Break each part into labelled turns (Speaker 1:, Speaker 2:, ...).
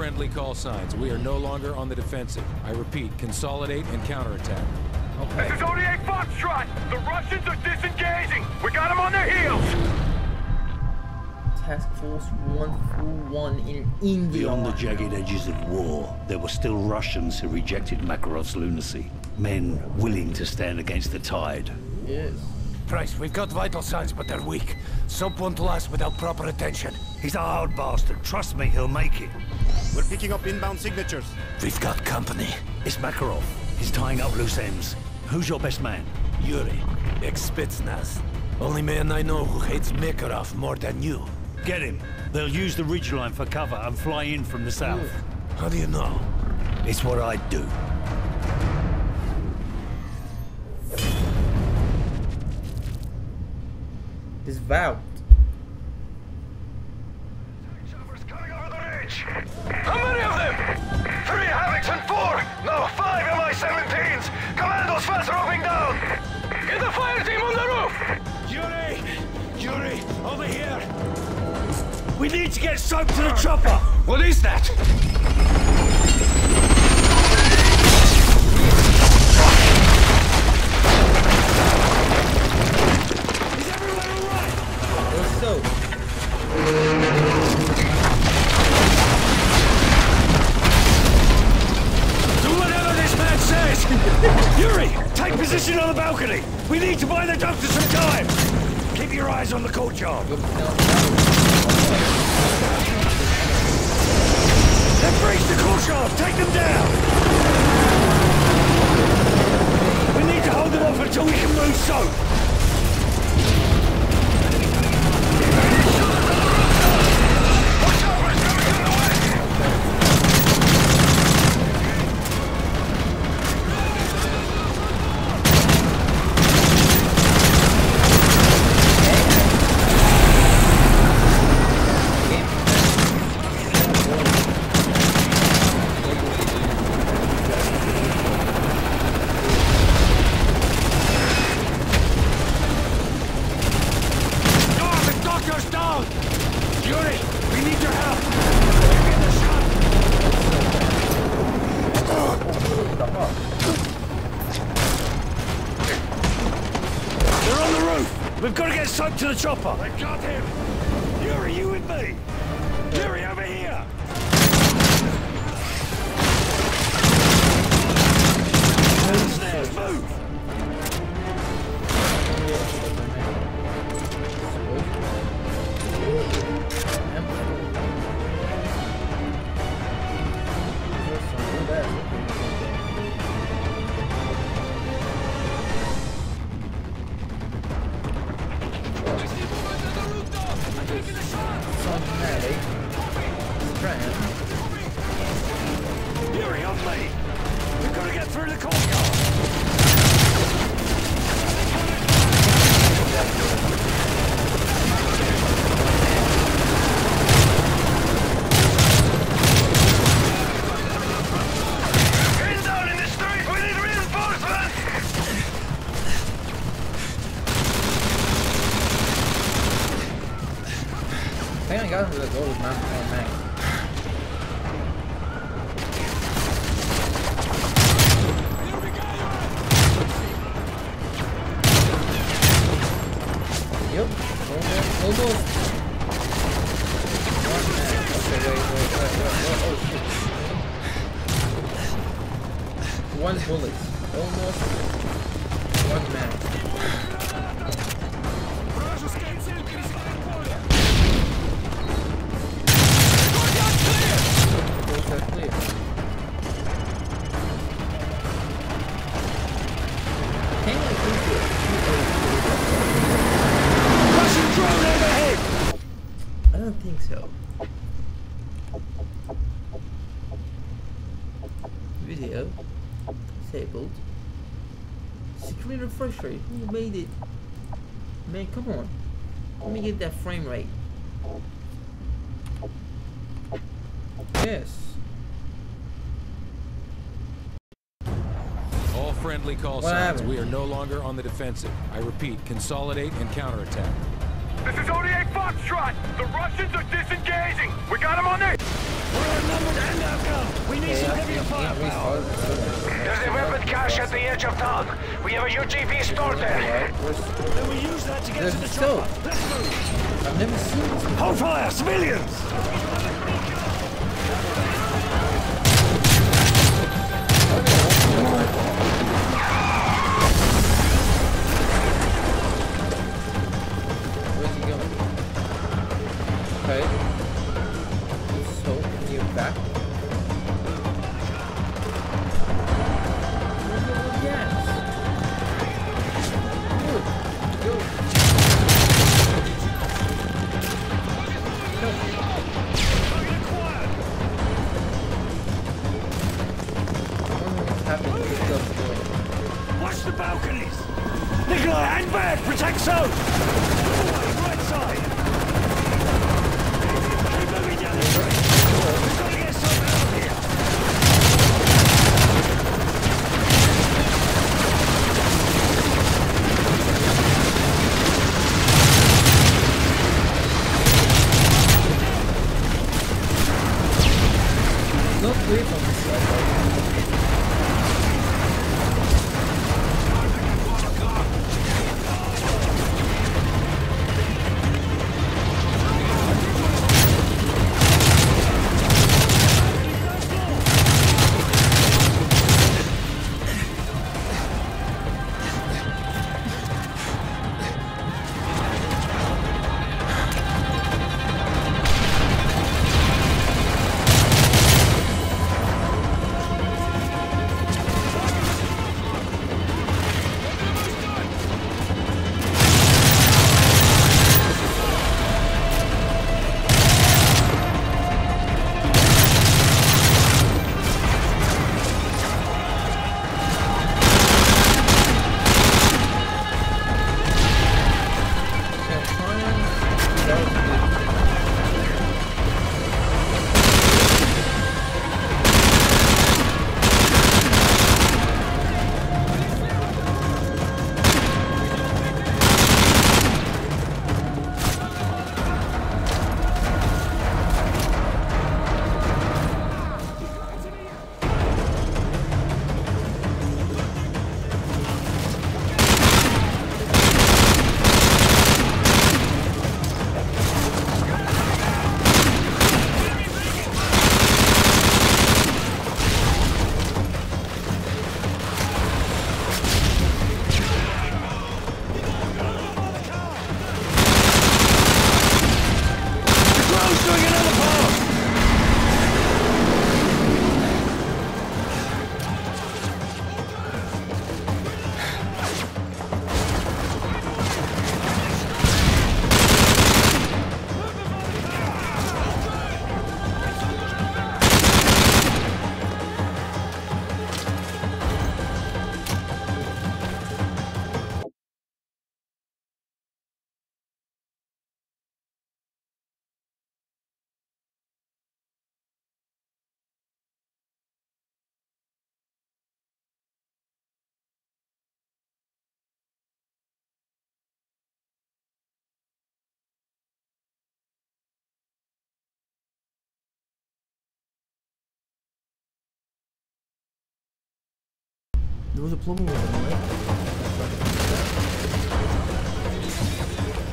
Speaker 1: friendly call signs. We are no longer on the defensive. I repeat, consolidate and counterattack.
Speaker 2: Okay.
Speaker 3: This is ODA Foxtrot! The Russians are disengaging! We got them on their heels!
Speaker 2: Task Force 141 in India.
Speaker 4: Beyond the jagged edges of war, there were still Russians who rejected Makarov's lunacy. Men willing to stand against the tide.
Speaker 2: Yes.
Speaker 5: Price, we've got vital signs, but they're weak. Soap won't last without proper attention.
Speaker 4: He's a hard bastard. Trust me, he'll make it.
Speaker 6: We're picking up inbound signatures.
Speaker 5: We've got company.
Speaker 4: It's Makarov. He's tying up loose ends. Who's your best man?
Speaker 5: Yuri, ex-Spetsnaz. Only man I know who hates Makarov more than you.
Speaker 4: Get him. They'll use the ridgeline for cover and fly in from the south.
Speaker 5: How do you know?
Speaker 4: It's what I'd do.
Speaker 2: This Valve.
Speaker 3: Choppers coming over! How many of them? Three Havocs and four! No, five Mi-17s! Commandos fast roping down! Get the fire team on the roof!
Speaker 5: Yuri! Yuri, over here! We need to get soap to the chopper!
Speaker 3: What is that?
Speaker 5: We can move soap!
Speaker 3: Choppers coming from the west!
Speaker 5: Dog, the doctor's down! Yuri, we need your help! Give me the shot! They're on the roof! We've got to get soap to the chopper! I got him! Yuri, you with me? Yuri, over here! Let's move! Yuri, on me! We've got to get through the courtyard!
Speaker 3: Getting down in the street! We need reinforcements!
Speaker 2: I got the oh. One man. Oh shit. One bullet. Almost. One man. Video disabled. Screen refresh rate. Who made it? Man, come on. Let me get that frame rate. Yes.
Speaker 1: All friendly call signs. We are no longer on the defensive. I repeat, consolidate and counterattack.
Speaker 3: This is ODA Foxtrot! The Russians are disengaging! We got them on their...
Speaker 4: We're outnumbered and outgunned. We need some
Speaker 2: I
Speaker 4: heavier firepower.
Speaker 2: restart.
Speaker 5: There's a weapon cache at the edge of town. We have a UGV stored there.
Speaker 4: Then we use that to get
Speaker 2: There's
Speaker 4: to the
Speaker 2: still-
Speaker 4: chopper. Let's move.
Speaker 2: I've never seen this before.
Speaker 4: Hold fire, civilians! Watch the balconies! Nikolai, hang back! Protect zone! Right side! Keep the
Speaker 2: side. There was a plumbing one, right?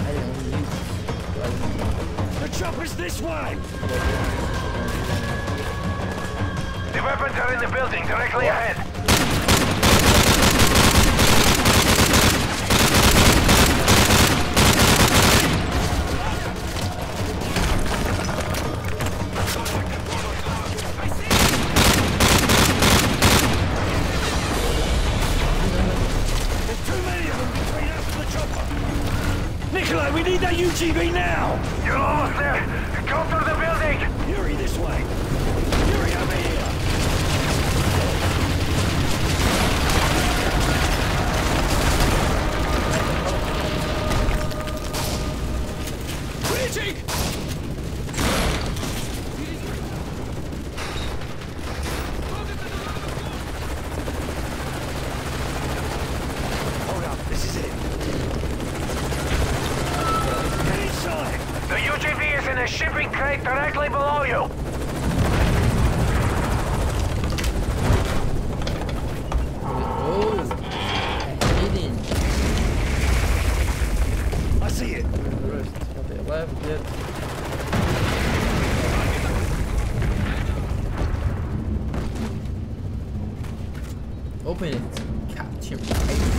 Speaker 2: I didn't want to use it. I didn't-
Speaker 4: The chopper's this way!
Speaker 5: The weapons are in the building directly ahead.
Speaker 4: Nikolai, we need that UGV now!
Speaker 5: You're almost there. Go through the building.
Speaker 4: Yuri, this way! kill you! I see it.
Speaker 2: Open it. Capture
Speaker 4: right.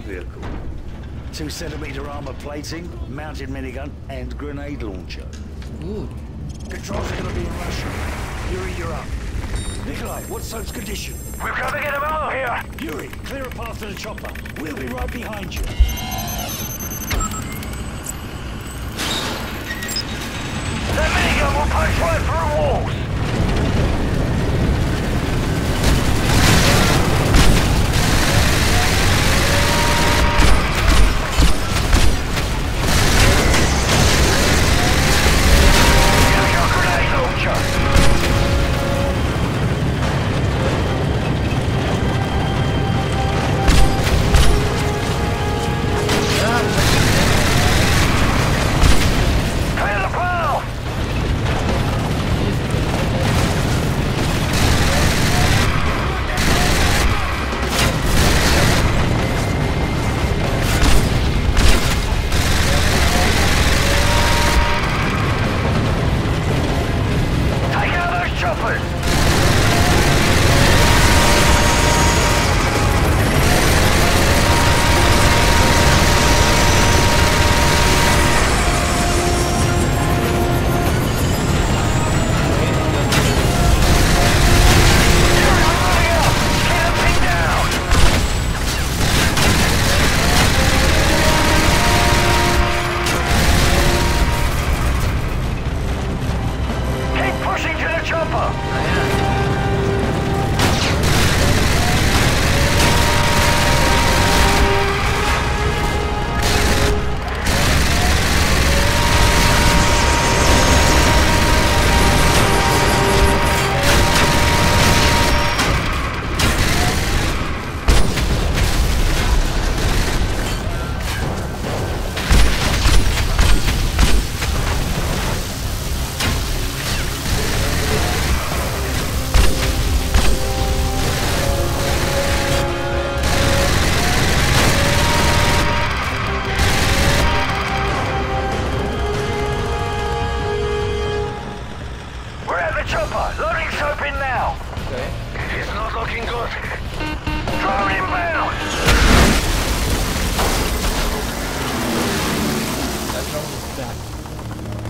Speaker 4: Vehicle. Two centimeter armor plating, mounted minigun, and grenade launcher.
Speaker 2: Good.
Speaker 4: Controls are gonna be in Russian. Yuri, you're up. Nikolai, what's Soap's condition?
Speaker 5: We've got to get him out of here!
Speaker 4: Yuri, clear a path to the chopper. We'll be right behind you.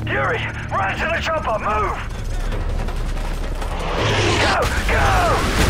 Speaker 5: Yuri, run to the chopper! Move! Go! Go!